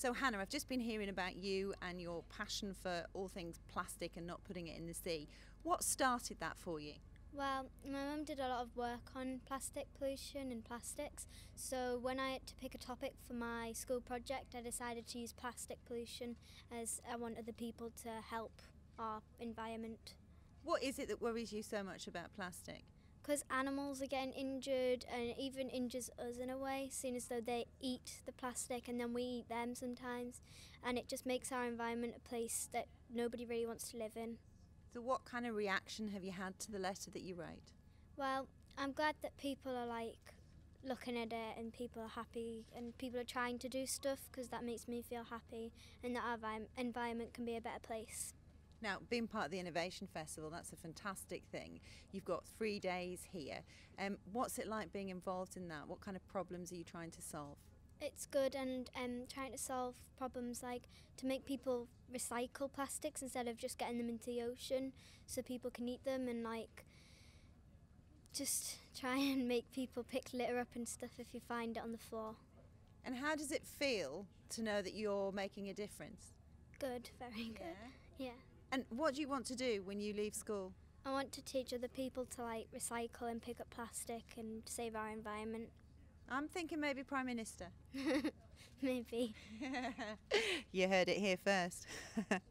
So, Hannah, I've just been hearing about you and your passion for all things plastic and not putting it in the sea. What started that for you? Well, my mum did a lot of work on plastic pollution and plastics. So when I had to pick a topic for my school project, I decided to use plastic pollution as I want other people to help our environment. What is it that worries you so much about plastic? Because animals are getting injured and even injures us in a way, seeing as though they eat the plastic and then we eat them sometimes. And it just makes our environment a place that nobody really wants to live in. So, what kind of reaction have you had to the letter that you wrote? Well, I'm glad that people are like looking at it and people are happy and people are trying to do stuff because that makes me feel happy and that our environment can be a better place. Now, being part of the Innovation Festival, that's a fantastic thing. You've got three days here. Um, what's it like being involved in that? What kind of problems are you trying to solve? it's good and um, trying to solve problems like to make people recycle plastics instead of just getting them into the ocean so people can eat them and like just try and make people pick litter up and stuff if you find it on the floor. And how does it feel to know that you're making a difference? Good, very good. Yeah. yeah. And what do you want to do when you leave school? I want to teach other people to like recycle and pick up plastic and save our environment. I'm thinking maybe Prime Minister. maybe. you heard it here first.